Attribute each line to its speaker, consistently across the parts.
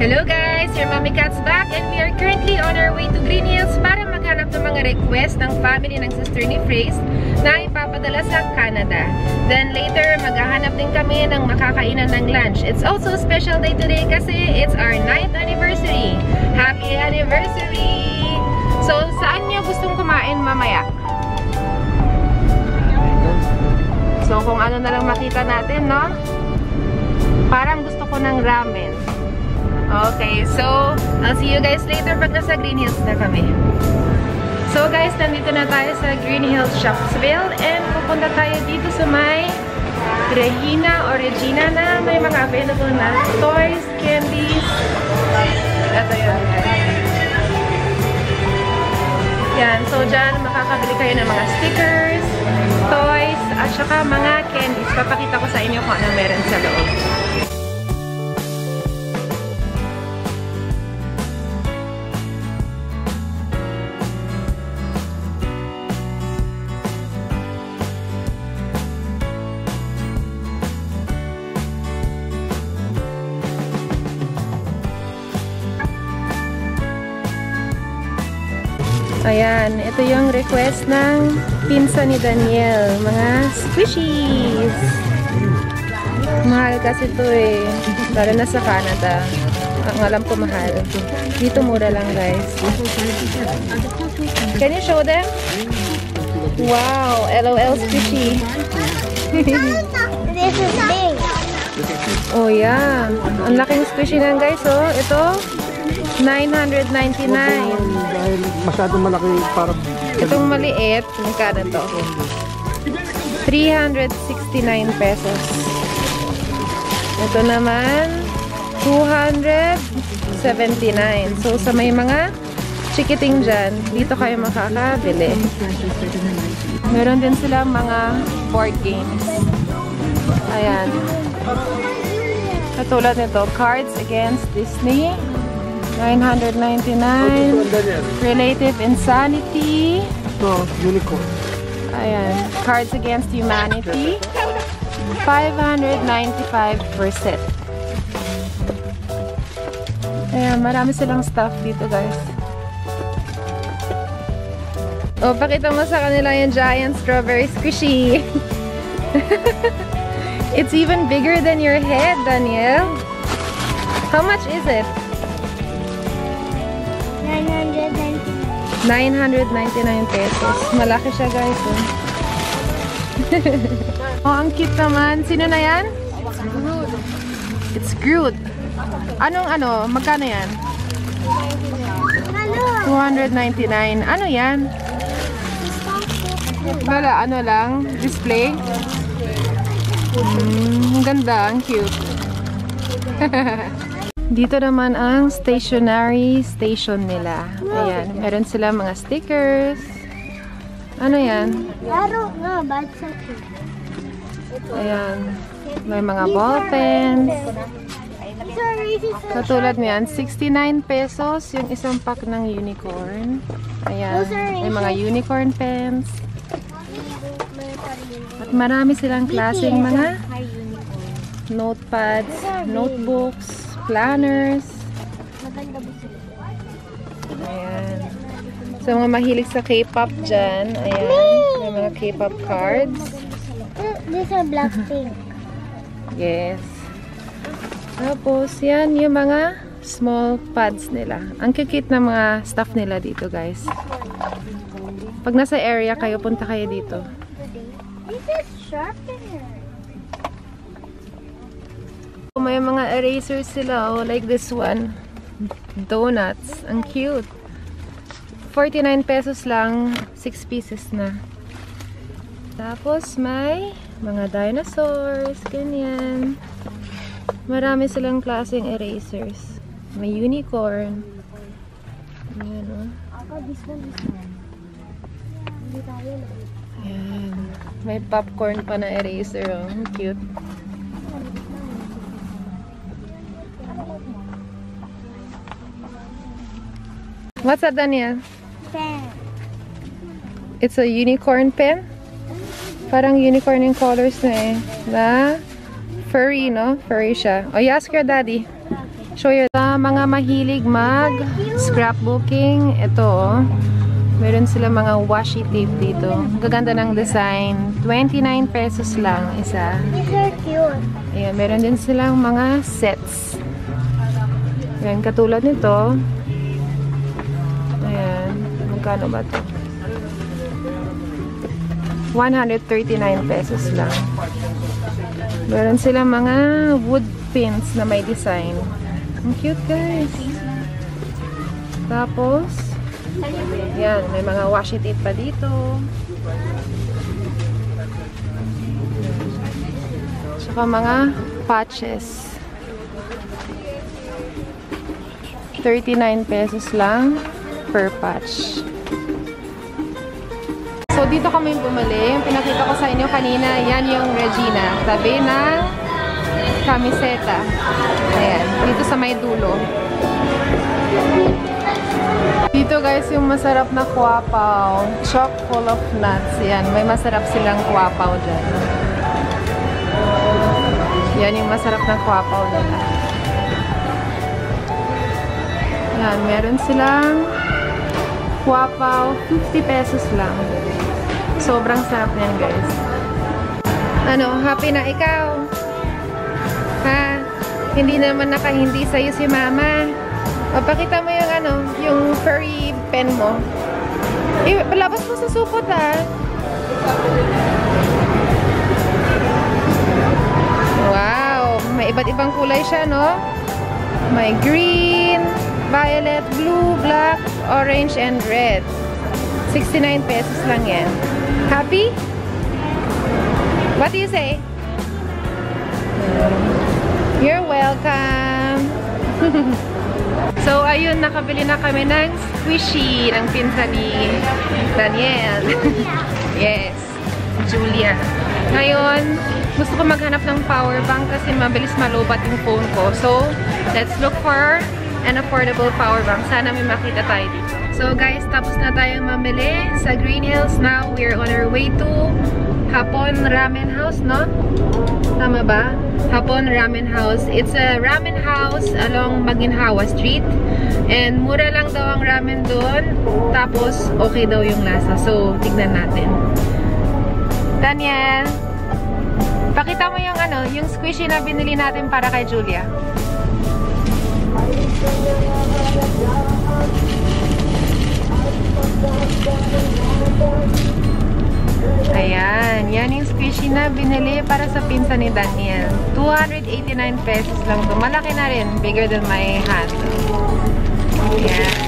Speaker 1: Hello guys! Your Mommy Cat's back and we are currently on our way to Green Hills para maghanap ng mga request ng family ng sister ni Phrase na ipapadala sa Canada. Then later, maghahanap din kami ng makakainan ng lunch. It's also a special day today kasi it's our 9th anniversary! Happy anniversary! So, saan niyo gustong kumain mamaya? So, kung ano na lang makita natin, no? Parang gusto ko ng ramen. Okay, so, I'll see you guys later pag nasa Green Hills na kami. So guys, nandito na tayo sa Green Hills Shopsville and pupunta tayo dito sa may Regina o Regina na may mga available na toys, candies. Ito yun. Yan, so dyan makakabili kayo ng mga stickers, toys, at saka mga candies. Papakita ko sa inyo kung ano meron sa loob. Ayan, ito yung request ng pinsa ni Daniel. Mga squishies. Mahal kasi ito eh. Lalo na sa Canada. Ang alam ko mahal. Dito mura lang guys. Can you show them? Wow, LOL squishy.
Speaker 2: This is big.
Speaker 1: oh yeah. Ang laking squishy na guys oh. Ito, 999.
Speaker 3: Dahil masyadong malaki para
Speaker 1: Itong maliit, magkano to? 369 pesos. Ito naman, 279. So, sa may mga chikiting dyan, dito kayo makakabili. Meron din sila mga board games. Ayan. Katulad nito, Cards Against Disney. 999. Relative Insanity.
Speaker 3: ito, unicorn.
Speaker 1: Ayan. Cards Against Humanity. 595 per set. Ayan, marami silang stuff dito, guys. O, pakita mo sa kanila yung giant strawberry squishy. It's even bigger than your head, Daniel. How much is it? 999 pesos. Malaki siya, guys. Oh, oh ang cute naman. Sino na yan? It's Groot. Anong ano? Magkano yan?
Speaker 2: Hello.
Speaker 1: 299. Ano yan? Wala, ano lang? Display? Mm, ganda. Ang cute. Dito naman ang stationery station nila. Ayan. Meron sila mga stickers. Ano yan?
Speaker 2: Know, but it's okay.
Speaker 1: Ayan. May mga ball pens. Katulad niyan, 69 pesos yung isang pack ng unicorn. Ayan. May mga unicorn pens. At marami silang klaseng mga notepads, notebooks, planners. Ayan. So, mga mahilig sa K-pop dyan. Ayan. May mga K-pop cards.
Speaker 2: These are black pink.
Speaker 1: Yes. Tapos, yan yung mga small pads nila. Ang kikit na mga stuff nila dito, guys. Pag nasa area kayo, punta kayo dito.
Speaker 2: This is sharpener.
Speaker 1: May mga erasers sila, oh, like this one. Donuts. Ang cute. 49 pesos lang, 6 pieces na. Tapos may mga dinosaurs, ganyan. Marami silang klaseng erasers. May unicorn. Ayan, oh.
Speaker 2: Ako, this one, this.
Speaker 1: Ayan. May popcorn pa na eraser, oh. Cute. What's that, Daniel?
Speaker 2: Pen.
Speaker 1: It's a unicorn pen. Parang unicorn yung colors na eh. Na furry, no? Furry siya. Oh, you ask your daddy. Show you sa mga mahilig mag scrapbooking. Ito, oh. Meron sila mga washi tape dito. Gaganda ng design. 29 pesos lang isa.
Speaker 2: These are cute.
Speaker 1: Ayan, meron din silang mga sets. Ayan, katulad nito. Magkano ba to? 139 pesos lang. Meron silang mga wood pins na may design. Ang cute guys. Tapos, yan, may mga washi tape pa dito. Tsaka mga patches. 39 pesos lang per patch. So, dito kami bumali. Yung pinakita ko sa inyo kanina, yan yung Regina. Tabi ng kamiseta. Ayan. Dito sa may dulo. Dito guys, yung masarap na kuwapaw. Chock full of nuts. Yan. May masarap silang kuwapaw dyan. Yan yung masarap na kuwapaw nila. Yan. Meron silang kuwapaw. 50 pesos lang. Sobrang sarap yan guys. Ano, happy na ikaw? Ha? Hindi naman nakahindi sa'yo si mama. O, pakita mo yung ano, yung furry pen mo. Eh, palabas mo sa supot ha. Wow! May iba't ibang kulay siya, no? May green, violet, blue, black, orange, and red. 69 pesos lang yan. Happy? What do you say? You're welcome. so, ayun, nakabili na kami ng squishy ng pinsa ni Daniel. yes, Julia. Ngayon, gusto ko maghanap ng power bank kasi mabilis malubat yung phone ko. So, let's look for an affordable power bank. Sana may makita tayo dito. So, guys, tapos na tayong mamili sa Green Hills. Now, we're on our way to Hapon Ramen House, no? Tama ba? Hapon Ramen House. It's a ramen house along Maginhawa Street. And mura lang daw ang ramen doon. Tapos, okay daw yung lasa. So, tignan natin. Daniel, pakita mo yung ano, yung squishy na binili natin para kay Julia. Ayan, yan yung squishy na binili para sa pinsa ni Daniel. 289 pesos lang to. Malaki na rin. Bigger than my hand. Ayan.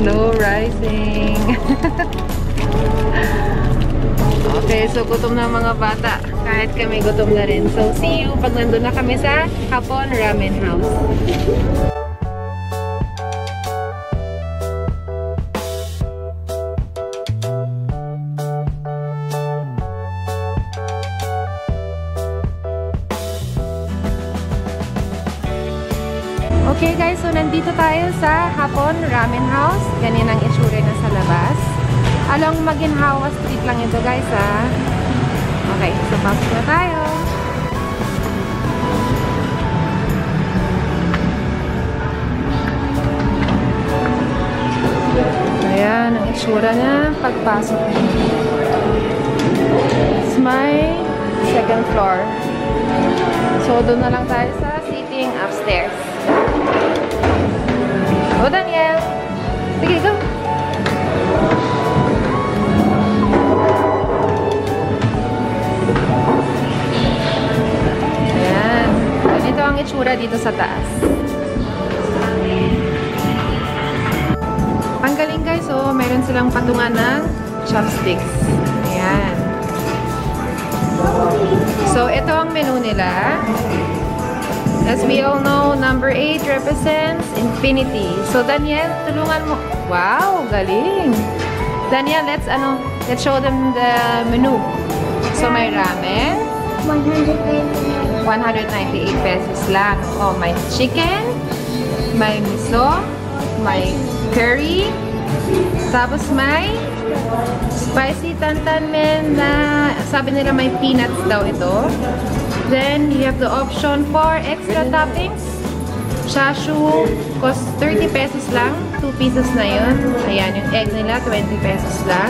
Speaker 1: Slow rising. okay, so gutom na mga bata. Kahit kami gutom na rin. So, see you pag nandun na kami sa Hapon Ramen House. Okay guys, so nandito tayo sa Hapon Ramen House. Ganyan ang itsura na sa labas. Along Maginhawa Street lang ito guys ha. Okay, so pasok na tayo. Ayan, ang itsura niya pagpasok. It's my second floor. So, doon na lang tayo sa sitting upstairs. Go, Daniel! Sige, go! Ayan. Ganito ang itsura dito sa taas. Ang galing guys, oh. Meron silang patungan ng chopsticks. Ayan. So, ito ang menu nila. As we all know, number 8 represents infinity. So, Daniel, tulungan mo. Wow, galing. Daniel, let's, ano, let's show them the menu. So, may ramen.
Speaker 2: 199.
Speaker 1: 198 pesos lang. Oh, may chicken, may miso, may curry, tapos may spicy tantan men na sabi nila may peanuts daw ito. Then, you have the option for extra toppings. Chashu cost 30 pesos lang. 2 pieces na yun. Ayan, yung egg nila, 20 pesos lang.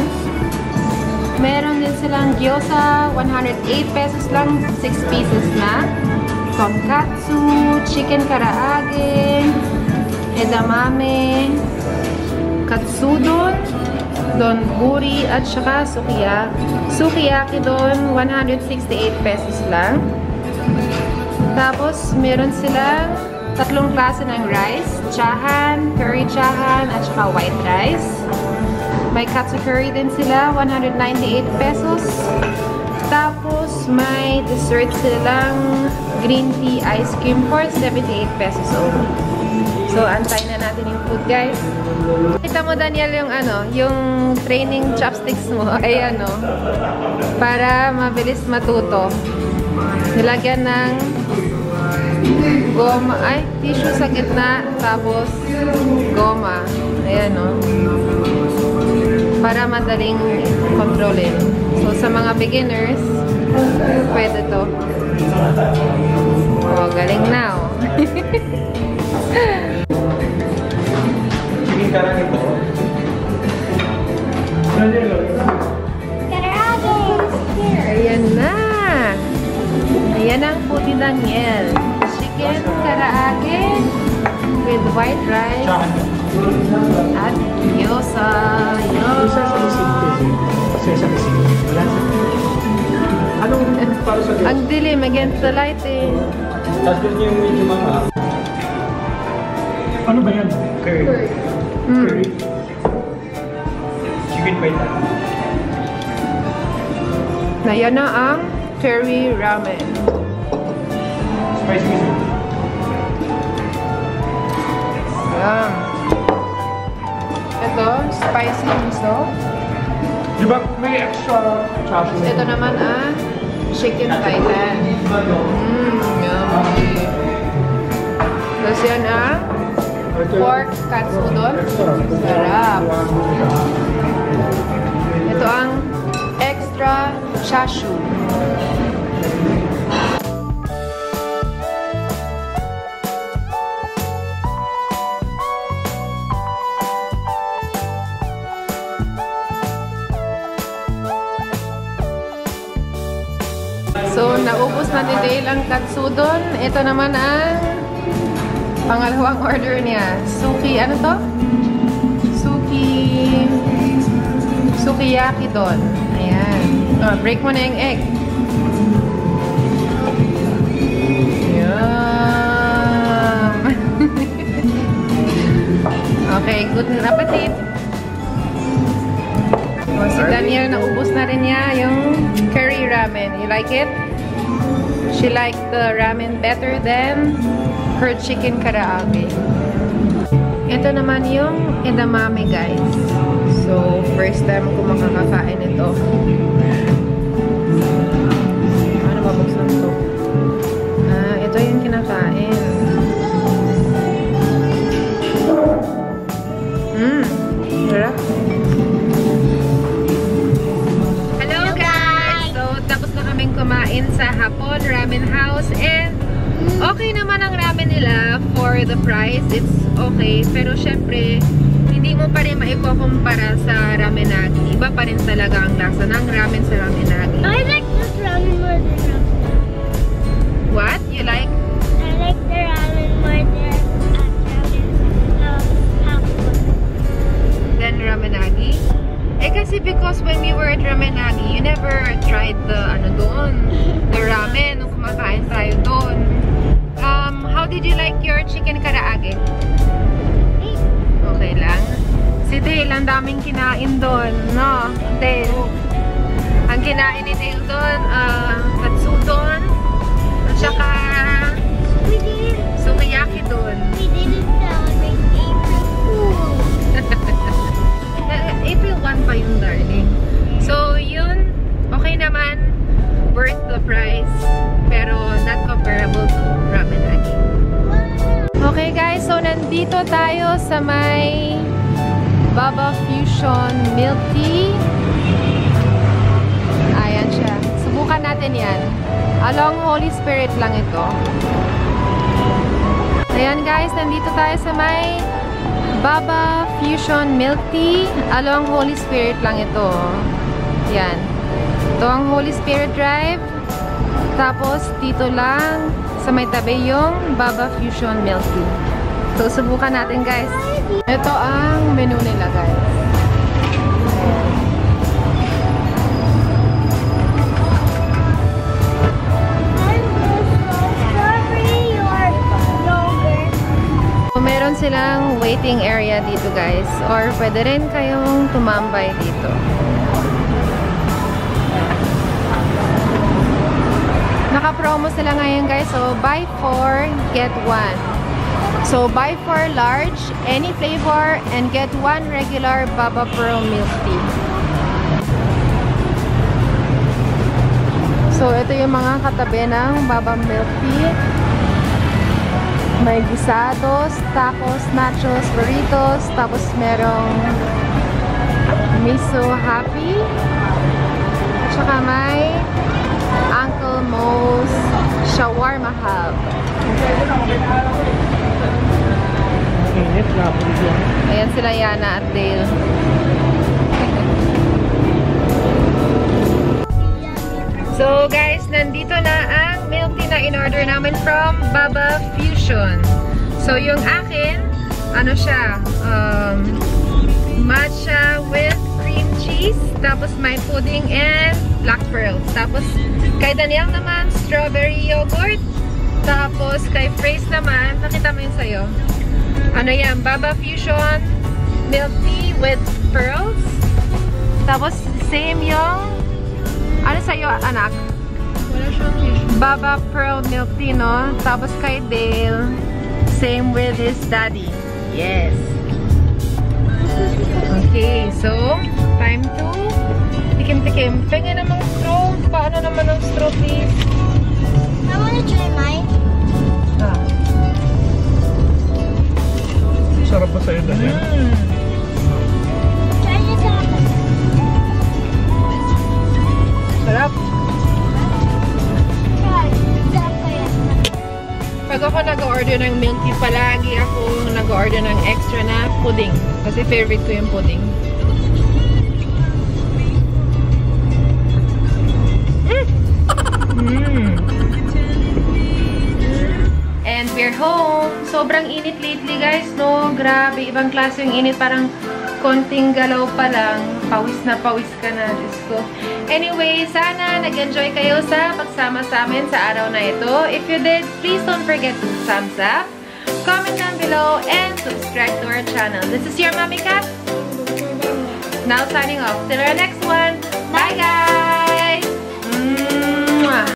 Speaker 1: Meron din silang gyoza, 108 pesos lang, 6 pieces na. Tonkatsu, chicken karaage, edamame, katsudon, donburi, at saka sukiyaki. Sukiyaki doon, 168 pesos lang. Tapos, meron silang tatlong klase ng rice. Chahan, curry chahan, at saka white rice. May katsu curry din sila, 198 pesos. Tapos, may dessert silang green tea ice cream for 78 pesos only. So, antay na natin yung food, guys. Kita mo, Daniel, yung ano, yung training chopsticks mo ay ano, para mabilis matuto. Nilagyan ng goma, ay, tissue sa gitna, tapos goma. Ayan, no? Para madaling kontrolin. So, sa mga beginners, pwede to. Oh, galing na, oh. Daniel. Chicken karaage with white rice at gyoza.
Speaker 3: Isa sa isig ko. Isa sa isig. Wala sa Anong para sa
Speaker 1: Ang dilim against the light eh.
Speaker 3: Tapos yun yung medyo mga... Ano ba yan? Curry.
Speaker 1: Mm.
Speaker 3: Curry. Chicken python.
Speaker 1: Na yan na ang curry ramen.
Speaker 3: Spicy miso.
Speaker 1: Ayan. Ito, spicy miso.
Speaker 3: Di ba may extra chashu?
Speaker 1: Ito naman ang chicken python. Mmm, yummy. Tapos yan ang pork katsudon. Sarap. Ito ang extra chashu. Naubos na ni Dale ang katsudon. Ito naman ang pangalawang order niya. Suki, ano to? Suki... Sukiyaki don. Ayan. Oh, break mo na yung egg. Yum! okay, good appetit. Oh, si Daniel, naubos na rin niya yung curry ramen. You like it? She liked the ramen better than her chicken karaage. Ito naman yung edamame, guys. So, first time ko makakakain ito. Kumain sa Hapon Ramen House and okay naman ang ramen nila for the price. It's okay. Pero syempre, hindi mo pa rin maikukumpara sa ramenagi. Iba pa rin talaga ang lasa ng ramen sa ramenagi.
Speaker 2: I like this ramen more than ramen.
Speaker 1: What? You like? Kasi because when we were at ramenagi, you never tried the ano doon, the ramen nung kumakain tayo doon. Um, how did you like your chicken karaage? Okay lang. Si Dale, ang daming kinain doon, no? Dale. Ang kinain ni Dale doon, uh, katsudon, at saka sukiyaki doon.
Speaker 2: we didn't April
Speaker 1: 1 pa yun, darling. So, yun, okay naman. Worth the price. Pero, not comparable to Ramenagi. Okay, guys. So, nandito tayo sa may Baba Fusion Milk Tea. Ayan siya. Subukan natin yan. Along Holy Spirit lang ito. Ayan guys, nandito tayo sa may Baba Fusion Milk Tea. Along Holy Spirit lang ito. Yan. Ito ang Holy Spirit Drive. Tapos, dito lang sa may tabi yung Baba Fusion Milk Tea. So, subukan natin guys. Ito ang menu nila guys. Waiting area dito guys. Or pwede rin kayong tumambay dito. Naka-promo sila ngayon guys. So, buy 4, get 1. So, buy 4 large, any flavor, and get 1 regular Baba Pearl milk tea. So, ito yung mga katabi ng Baba milk tea. May guisados, tacos, nachos, burritos, tapos merong miso happy. At saka may Uncle Mo's shawarma hub. Ayan sila Yana at Dale. So guys, nandito na ang milk tea na in-order namin from Baba Fusion. So yung akin, ano siya, um, matcha with cream cheese, tapos may pudding and black pearls. Tapos kay Daniel naman, strawberry yogurt. Tapos kay Phrase naman, nakita mo yun sa'yo. Ano yan, Baba Fusion milk tea with pearls. Tapos same yung ano sa'yo, anak? Baba Pearl Milk Tea, no? Tapos kay Dale, same with his daddy. Yes. Okay, so, time to tikim-tikim. Pengen namang straw. Paano naman ang straw, please?
Speaker 2: I wanna try mine.
Speaker 1: Ah.
Speaker 3: Sarap ba sa'yo, Daniel?
Speaker 1: Mm.
Speaker 2: Try out.
Speaker 1: Sarap. Pag ako nag-order ng milk tea, palagi ako nag-order ng extra na pudding. Kasi favorite ko yung pudding. Mm. And we're home. Sobrang init lately, guys, no? Grabe, ibang klase yung init. Parang konting galaw pa lang. Pawis na pawis ka na, Diyos ko. Anyway, sana nag-enjoy kayo sa pagsama sa amin sa araw na ito. If you did, please don't forget to thumbs up, comment down below, and subscribe to our channel. This is your Mommy Cat. Now signing off. Till our next one.